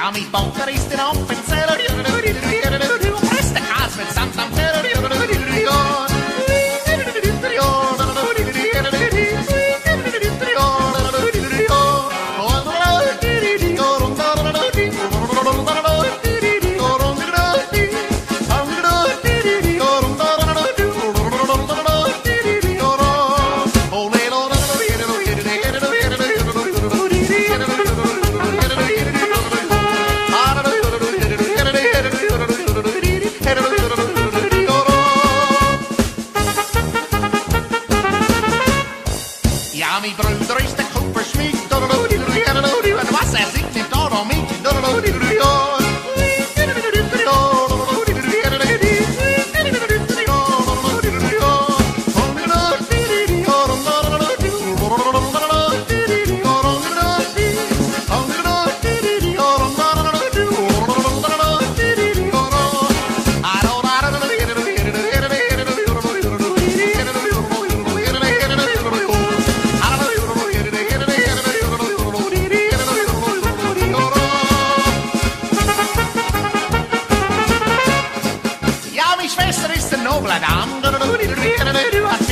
Ja, mi bunker ist in. Presst Bruder ist der Kupferschmied. bossa nova, dam, do do do do do do do do